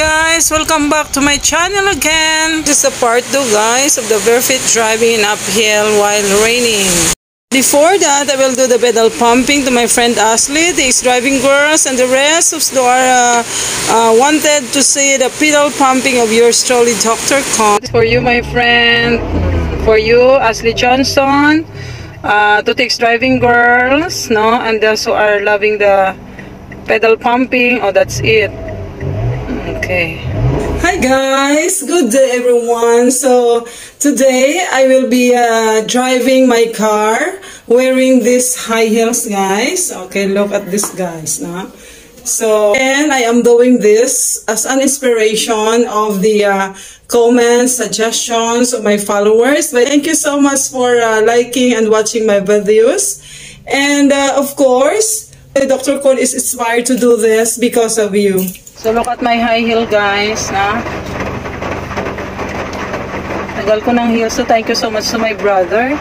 guys! Welcome back to my channel again. This is a part 2 guys of the barefoot driving uphill while raining. Before that, I will do the pedal pumping to my friend Ashley, the ex-driving girls, and the rest of who are uh, uh, wanted to see the pedal pumping of your truly Dr. Con. For you, my friend. For you, Ashley Johnson. Uh, to take driving girls, no? And those who are loving the pedal pumping. Oh, that's it. Okay. Hi guys, good day everyone. So today I will be uh, driving my car wearing these high heels guys. Okay, look at this guys. No? So, and I am doing this as an inspiration of the uh, comments, suggestions of my followers. But thank you so much for uh, liking and watching my videos. And uh, of course, Dr. Cole is inspired to do this because of you. So look at my high heel guys, na. Tagal ko ng heels. So thank you so much to my brother.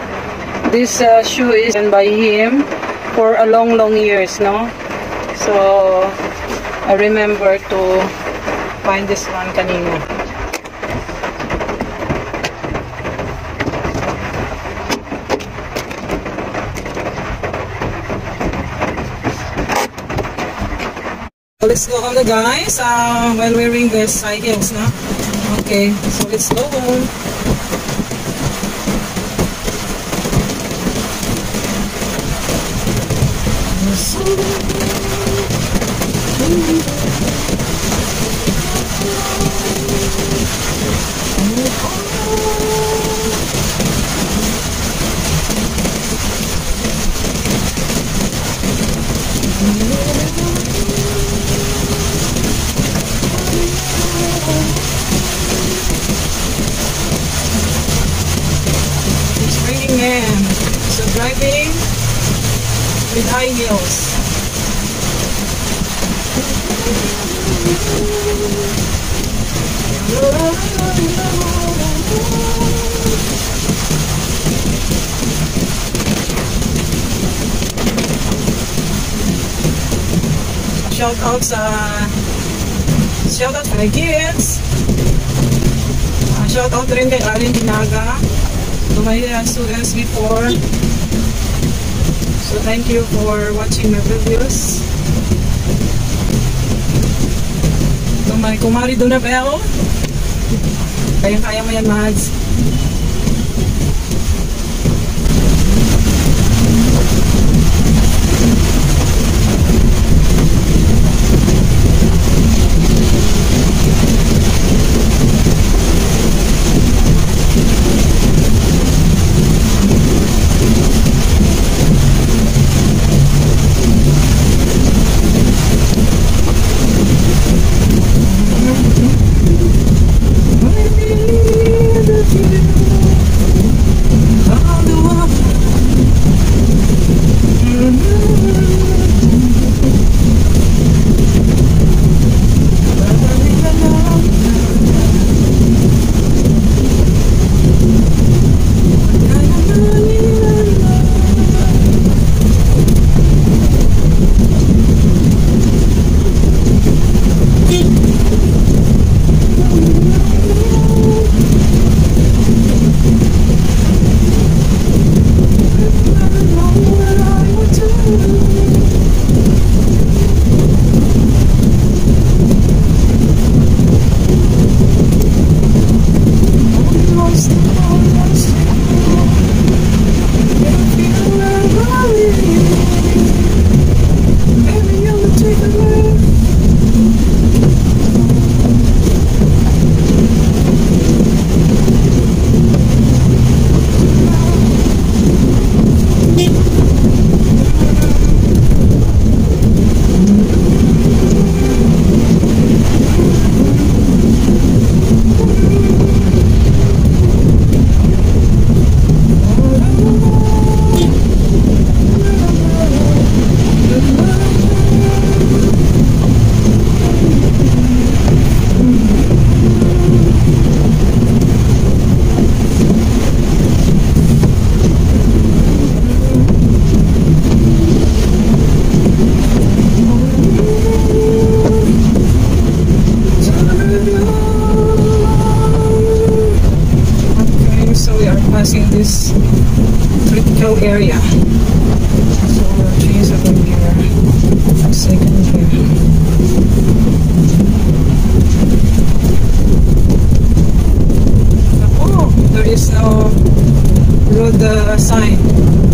This uh, shoe is done by him for a long long years, no? So I remember to find this one kanina. let's go on the guys uh, while wearing high heels na okay so let's go man. So driving with high heels. Shout out sa shout out kay kids. Uh, shout out rin kay Alin Dinaga to my uh, students before. So thank you for watching my videos. To my kumari Donabel. Kaya-kaya mo yan, Mads. the sign.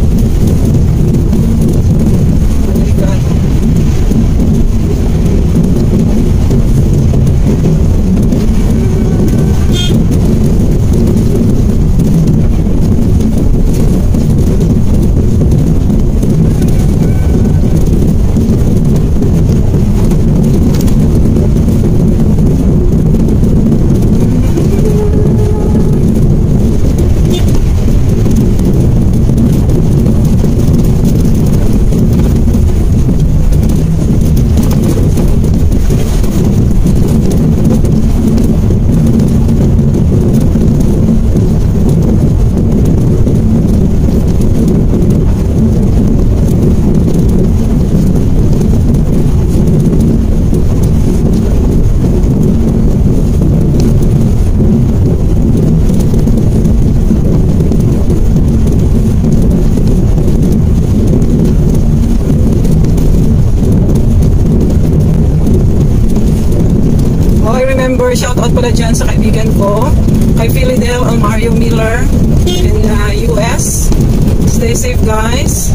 Safe guys.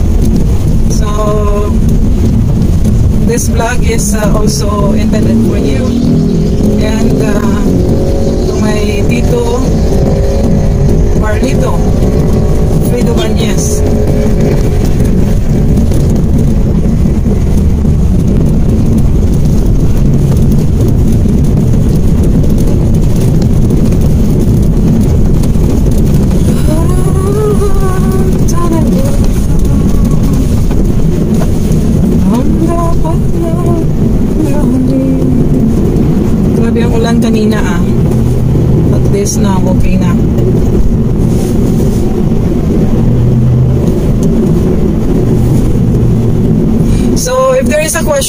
So, this vlog is uh, also intended for you. And uh, to my Tito Marlito, Fredo Banyes.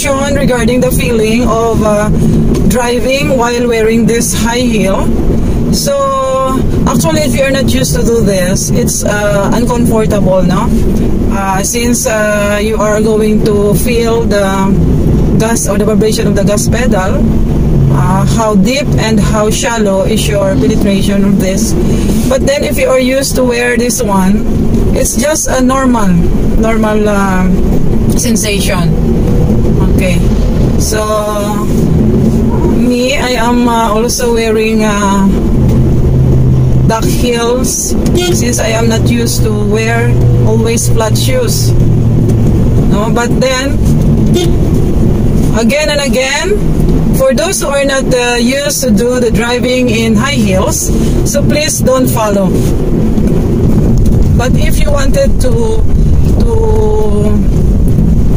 Question regarding the feeling of uh, driving while wearing this high heel, so actually if you're not used to do this, it's uh, uncomfortable, no? Uh, since uh, you are going to feel the gas or the vibration of the gas pedal, uh, how deep and how shallow is your penetration of this. But then if you are used to wear this one it's just a normal normal uh, sensation okay. So me I am uh, also wearing uh, duck heels since I am not used to wear always flat shoes. No but then again and again for those who are not uh, used to do the driving in high heels, so please don't follow. But if you wanted to to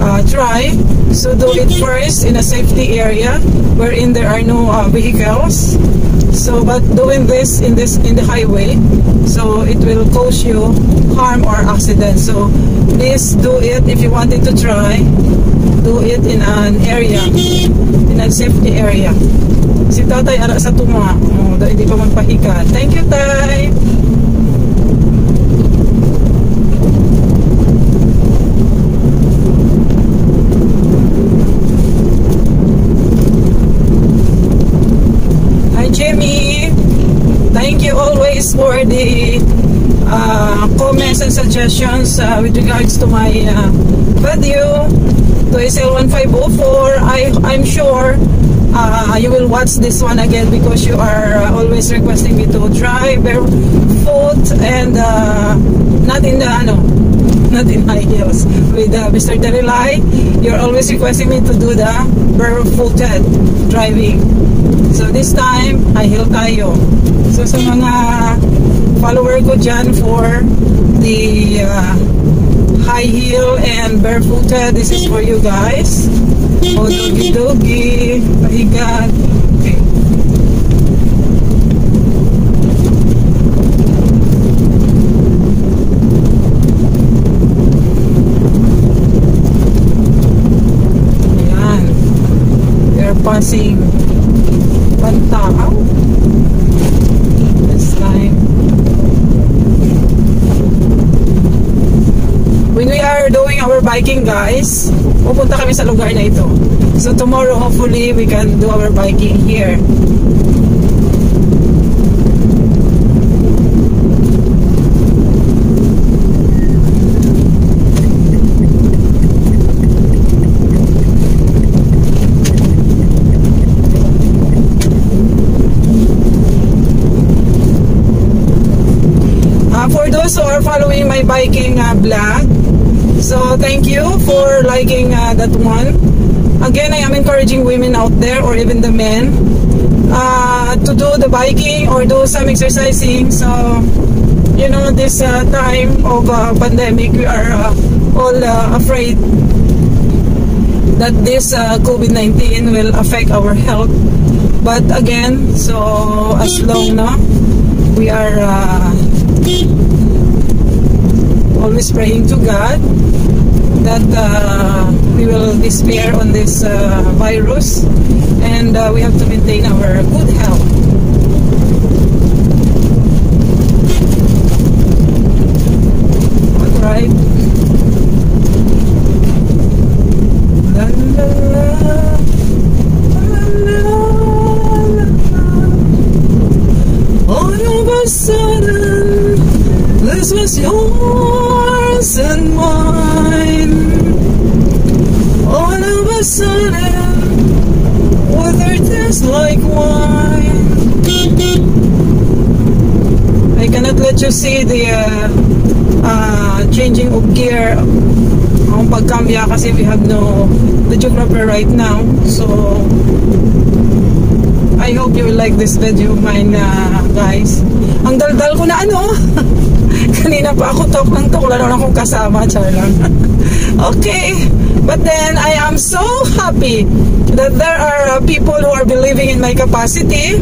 uh, try, so do it first in a safety area wherein there are no uh, vehicles. So, but doing this in this in the highway, so it will cause you harm or accident. So, please do it if you wanted to try. Do it in an area in a safety area. Si tatay ara sa tunga. Oh, hindi pa magpahiga. Thank you, tay. Hi, Jimmy. Thank you always for the uh, comments and suggestions uh, with regards to my uh, video to SL1504. I, I'm sure uh, you will watch this one again because you are uh, always requesting me to try barefoot and uh, not in the ano, not in high heels with uh, Mr. Darilai. You're always requesting me to do the barefooted driving. So this time, high heel tayo. So sa mga follower ko dyan for the uh, high heel and barefooted. This is for you guys. Doggy doggy. Pahigat. Okay. Ayan. Passing Bantao. This time. Biking guys. Pupunta kami sa lugar na ito. So tomorrow hopefully we can do our biking here. For those who are following my biking uh, blog, so thank you for liking uh, that one. Again, I am encouraging women out there or even the men uh, to do the biking or do some exercising. So, you know, this uh, time of uh, pandemic, we are uh, all uh, afraid that this uh, COVID-19 will affect our health. But again, so as long no, we are always praying to God that uh, we will despair on this uh, virus and uh, we have to maintain our good health. You see the uh, uh, changing of gear ang pagkambya kasi we have no videographer right now. So, I hope you like this video of mine, uh, guys. Ang daldal ko na ano. Kanina pa ako talk ng talk. Wala naman akong kasama. Char lang. okay. But then, I am so happy that there are uh, people who are believing in my capacity.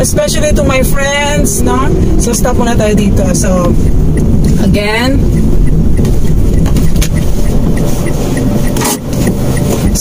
Especially to my friends, no? So, stop muna tayo dito. So, again,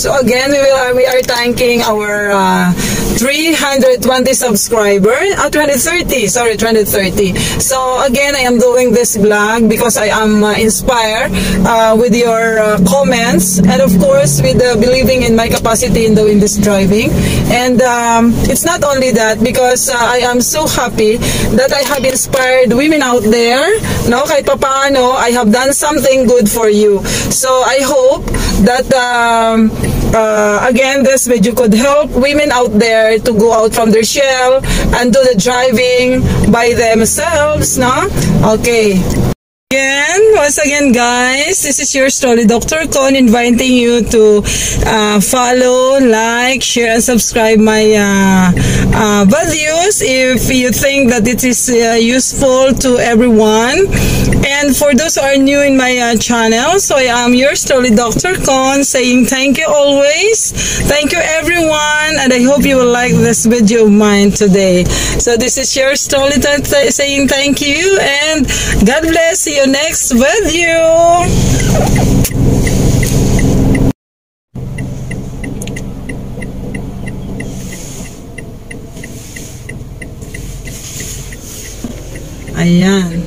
So again, we will we are thanking our uh, 320 subscriber, uh, 230, sorry, 230. So again, I am doing this vlog because I am uh, inspired uh, with your uh, comments and of course with believing in my capacity in doing this driving. And um, it's not only that because uh, I am so happy that I have inspired women out there. No, kahit papaano, I have done something good for you. So I hope that um, uh, again this video could help women out there to go out from their shell and do the driving by themselves no? Okay Again, once again guys, this is your story Dr. Con inviting you to uh, follow, like, share and subscribe my uh, uh, videos if you think that it is uh, useful to everyone. And for those who are new in my uh, channel, so I am your story Dr. Con saying thank you always. Thank you everyone and I hope you will like this video of mine today. So this is your story saying thank you and God bless. See you next video. Ayan.